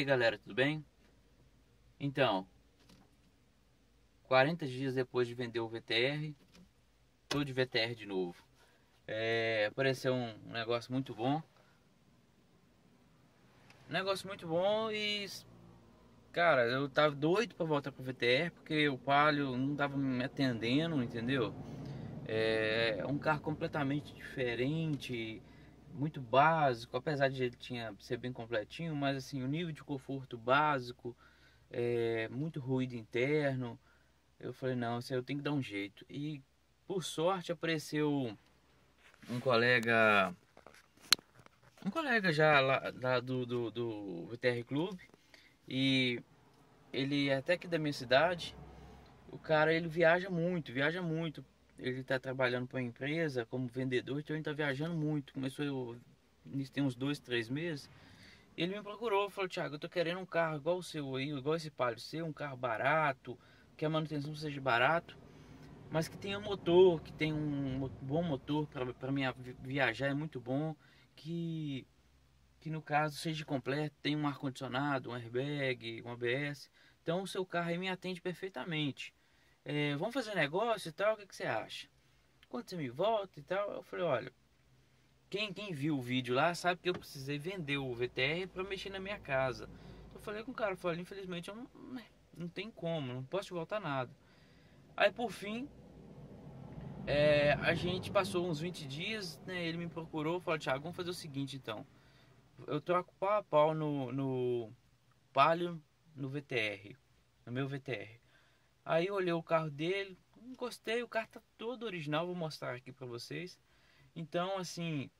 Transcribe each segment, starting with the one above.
aí galera, tudo bem? Então, 40 dias depois de vender o VTR, tô de VTR de novo. É, apareceu um negócio muito bom. Um negócio muito bom e cara, eu tava doido para voltar pro VTR porque o Palio não tava me atendendo, entendeu? É um carro completamente diferente, muito básico, apesar de ele tinha ser bem completinho, mas assim, o nível de conforto básico, é, muito ruído interno. Eu falei, não, isso eu tenho que dar um jeito. E por sorte apareceu um colega um colega já lá, lá do, do, do VTR Clube e ele é até aqui da minha cidade o cara ele viaja muito viaja muito ele está trabalhando para uma empresa como vendedor, então ele está viajando muito. Começou nisso tem uns dois, três meses. Ele me procurou, falou: Thiago, eu tô querendo um carro igual o seu aí, igual esse Palio seu, um carro barato, que a manutenção seja barato, mas que tenha motor, que tenha um bom motor para minha viajar é muito bom, que que no caso seja completo, tem um ar condicionado, um airbag, um ABS. Então o seu carro aí me atende perfeitamente é, vamos fazer negócio e tal, o que, que você acha? Quando você me volta e tal, eu falei, olha, quem, quem viu o vídeo lá sabe que eu precisei vender o VTR para mexer na minha casa. Eu falei com o cara, falei, infelizmente eu não, né, não tem como, não posso te voltar nada. Aí por fim, é, a gente passou uns 20 dias, né, ele me procurou, falou, Thiago, vamos fazer o seguinte então. Eu troco pau a pau no, no Palio no VTR, no meu VTR. Aí eu olhei o carro dele, gostei, o carro tá todo original, vou mostrar aqui para vocês. Então, assim,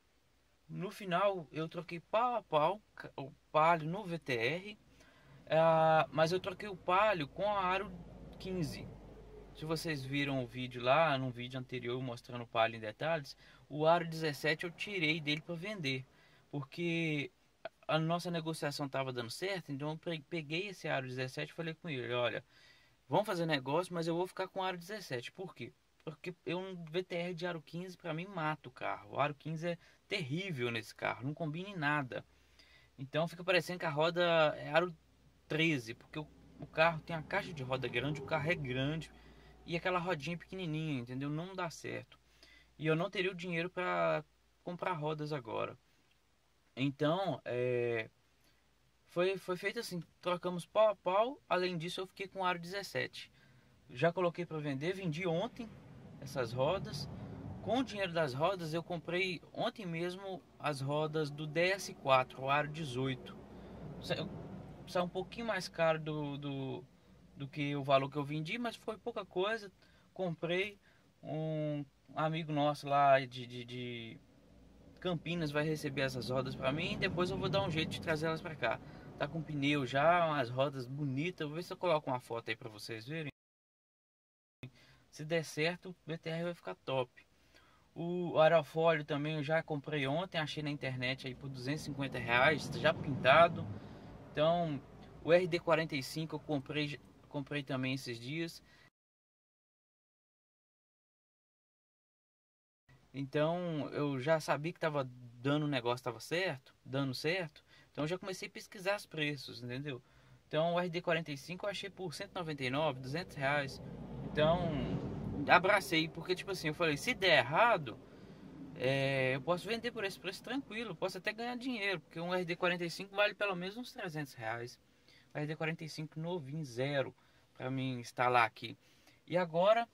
no final eu troquei pau a pau o Palio no VTR, uh, ah, mas eu troquei o Palio com a Aro 15. Se vocês viram o vídeo lá, no vídeo anterior mostrando o Palio em detalhes, o Aro 17 eu tirei dele para vender, porque a nossa negociação estava dando certo, então eu peguei esse Aro 17 e falei com ele, olha, Vamos fazer negócio, mas eu vou ficar com aro 17. Por quê? Porque eu um VTR de aro 15 para mim mata o carro. O aro 15 é terrível nesse carro, não combina em nada. Então fica parecendo que a roda é aro 13, porque o, o carro tem a caixa de roda grande, o carro é grande e aquela rodinha pequenininha, entendeu? Não dá certo. E eu não teria o dinheiro para comprar rodas agora. Então, é, foi, foi feito assim, trocamos pau a pau. Além disso, eu fiquei com o aro 17. Já coloquei para vender, vendi ontem essas rodas. Com o dinheiro das rodas, eu comprei ontem mesmo as rodas do DS4, o aro 18. Saiu um pouquinho mais caro do, do, do que o valor que eu vendi, mas foi pouca coisa. Comprei um amigo nosso lá de, de, de Campinas vai receber essas rodas para mim e depois eu vou dar um jeito de trazê-las para cá. Tá com pneu já, umas rodas bonitas. Vou ver se eu coloco uma foto aí para vocês verem. Se der certo, o BTR vai ficar top. O aerofólio também eu já comprei ontem, achei na internet aí por 250 reais, já pintado. Então, o RD45 eu comprei, comprei também esses dias. Então, eu já sabia que tava dando o negócio, estava certo, dando certo. Então já comecei a pesquisar os preços, entendeu? Então o RD45 eu achei por 199, 200 reais. Então abracei, porque tipo assim, eu falei, se der errado, é, eu posso vender por esse preço tranquilo, posso até ganhar dinheiro, porque um RD45 vale pelo menos uns 300 reais. O RD45 novinho, zero, para mim instalar aqui. E agora,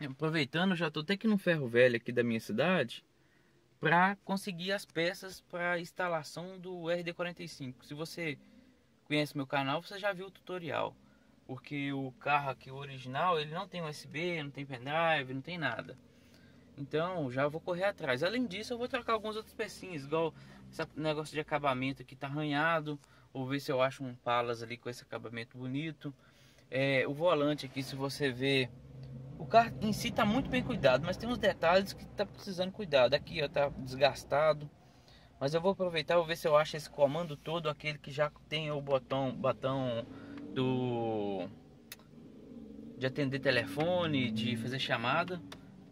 aproveitando, já tô até aqui no ferro velho aqui da minha cidade, para conseguir as peças para instalação do RD45. Se você conhece meu canal, você já viu o tutorial. Porque o carro aqui o original, ele não tem USB, não tem pendrive, não tem nada. Então, já vou correr atrás. Além disso, eu vou trocar algumas outras pecinhas, igual esse negócio de acabamento aqui tá arranhado. Vou ver se eu acho um Palas ali com esse acabamento bonito. É, o volante aqui, se você ver o carro em si está muito bem cuidado, mas tem uns detalhes que está precisando cuidado. Aqui ó, tá desgastado. Mas eu vou aproveitar, vou ver se eu acho esse comando todo, aquele que já tem o botão, botão do de atender telefone, de fazer chamada.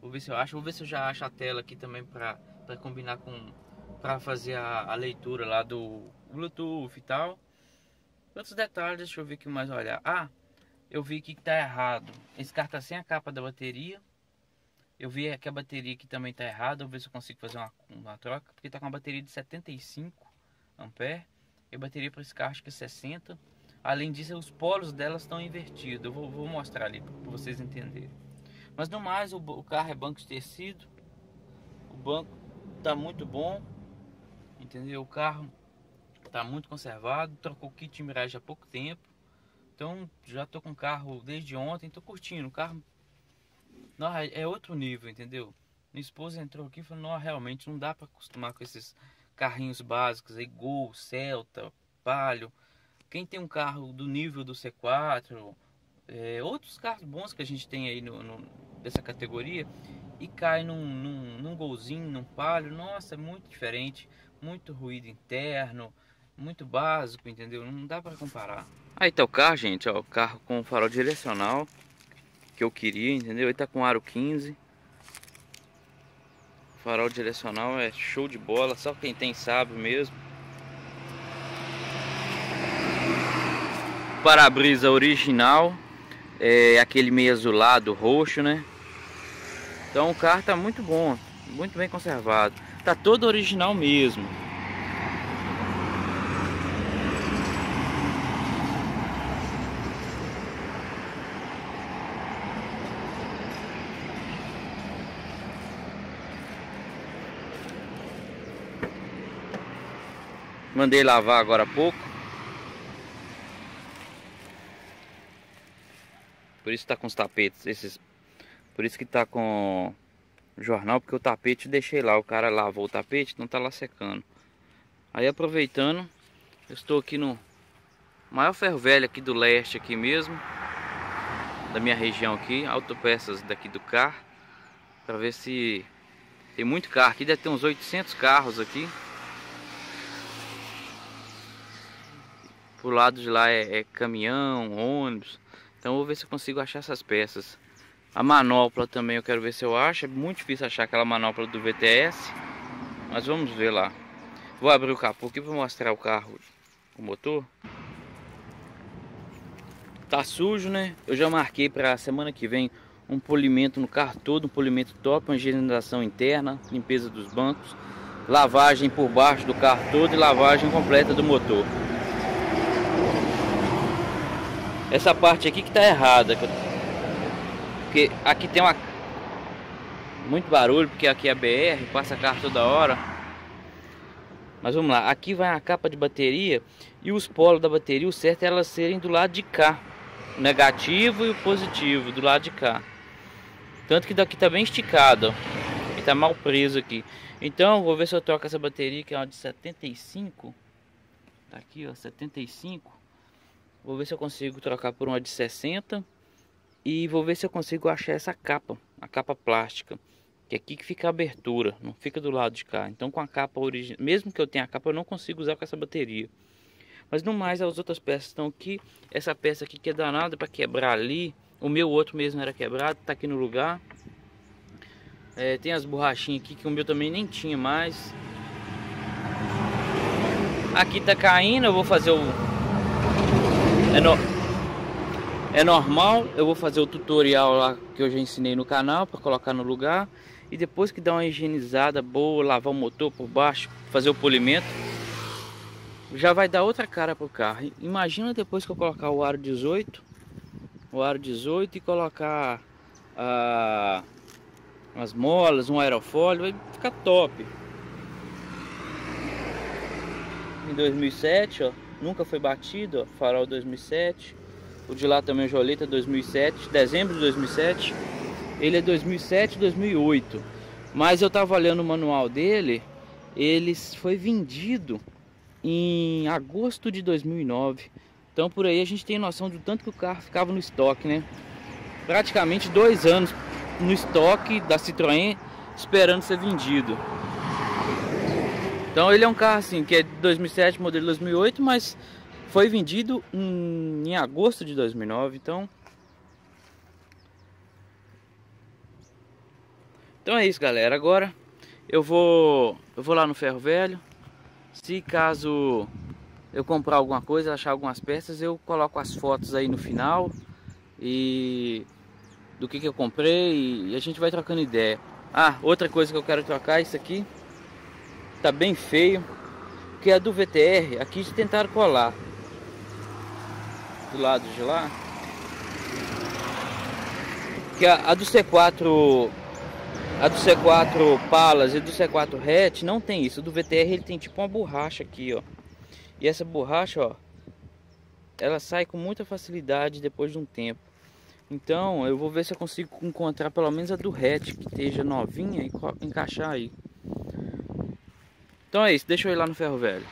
Vou ver se eu acho, vou ver se eu já acho a tela aqui também para combinar com para fazer a, a leitura lá do Bluetooth e tal. Outros detalhes, deixa eu ver aqui mais olhar. Ah, eu vi que tá errado. Esse carro tá sem a capa da bateria. Eu vi que a bateria aqui também tá errada. Vou ver se eu consigo fazer uma, uma troca. Porque tá com uma bateria de 75 ampere. E a bateria para esse carro acho que é 60. Além disso, os polos delas estão invertidos. Eu vou, vou mostrar ali para vocês entenderem. Mas no mais, o, o carro é banco de tecido. O banco tá muito bom. Entendeu? O carro tá muito conservado. Trocou o kit de miragem há pouco tempo. Então já tô com o carro desde ontem. Tô curtindo. O carro não, é, é outro nível, entendeu? Minha esposa entrou aqui e falou: não, realmente não dá para acostumar com esses carrinhos básicos aí, Gol, Celta, Palio. Quem tem um carro do nível do C4, é, outros carros bons que a gente tem aí no, no dessa categoria e cai num, num, num golzinho, num palio, nossa, é muito diferente, muito ruído interno, muito básico, entendeu? Não dá para comparar. Aí tá o carro, gente, ó, o carro com farol direcional que eu queria, entendeu? Ele tá com aro 15. Farol direcional é show de bola, só quem tem sabe mesmo. Para-brisa original, é aquele meio azulado roxo, né? Então o carro tá muito bom, muito bem conservado. Tá todo original mesmo. Mandei lavar agora há pouco. Por isso tá com os tapetes, esses. Por isso que tá com jornal, porque o tapete deixei lá. O cara lavou o tapete, não tá lá secando. Aí aproveitando, eu estou aqui no maior ferro velho aqui do leste aqui mesmo. Da minha região aqui, autopeças daqui do carro. Para ver se tem muito carro aqui, deve ter uns 800 carros aqui. Pro lado de lá é, é caminhão, ônibus. Então vou ver se eu consigo achar essas peças. A manopla também eu quero ver se eu acho. É muito difícil achar aquela manopla do VTS. Mas vamos ver lá. Vou abrir o capô aqui para mostrar o carro, o motor. Tá sujo, né? Eu já marquei para semana que vem um polimento no carro todo, um polimento top, uma higienização interna, limpeza dos bancos, lavagem por baixo do carro todo e lavagem completa do motor. Essa parte aqui que tá errada. Porque aqui tem uma... Muito barulho, porque aqui é BR, passa carro toda hora. Mas vamos lá, aqui vai a capa de bateria e os polos da bateria, o certo é elas serem do lado de cá. O negativo e o positivo do lado de cá. Tanto que daqui tá bem esticado, ó. E tá mal preso aqui. Então, vou ver se eu troco essa bateria que é uma de 75. Tá aqui, ó, 75. Vou ver se eu consigo trocar por uma de 60 e vou ver se eu consigo achar essa capa, a capa plástica, que é aqui que fica a abertura, não fica do lado de cá. Então com a capa original, mesmo que eu tenha a capa, eu não consigo usar com essa bateria. Mas no mais, as outras peças estão aqui. Essa peça aqui que é danada para quebrar ali. O meu outro mesmo era quebrado, tá aqui no lugar. É, tem as borrachinhas aqui que o meu também nem tinha mais. Aqui tá caindo, eu vou fazer o, é, no... é normal, eu vou fazer o tutorial lá que eu já ensinei no canal para colocar no lugar. E depois que dá uma higienizada boa, lavar o motor por baixo, fazer o polimento, já vai dar outra cara pro carro. Imagina depois que eu colocar o aro 18, o aro 18 e colocar ah, as molas, um aerofólio, vai ficar top. Em 2007, ó, nunca foi batido, ó, farol 2007. O de lá também, Joleta 2007, dezembro de 2007. Ele é 2007, 2008. Mas eu tava olhando o manual dele, ele foi vendido em agosto de 2009. Então por aí a gente tem noção do tanto que o carro ficava no estoque, né? Praticamente dois anos no estoque da Citroën esperando ser vendido. Então ele é um carro assim que é de 2007, modelo 2008, mas foi vendido em, em agosto de 2009, então Então é isso, galera. Agora eu vou eu vou lá no ferro velho. Se caso eu comprar alguma coisa, achar algumas peças, eu coloco as fotos aí no final e do que, que eu comprei e a gente vai trocando ideia. Ah, outra coisa que eu quero trocar, isso aqui tá bem feio, que a do VTR, aqui tentaram colar do lado de lá. Que a, a do C4 a do C4 Palas e do C4 Hatch não tem isso. Do VTR ele tem tipo uma borracha aqui, ó. E essa borracha, ó, ela sai com muita facilidade depois de um tempo. Então, eu vou ver se eu consigo encontrar pelo menos a do hatch que esteja novinha e encaixar aí. Então é isso, deixa eu ir lá no ferro velho.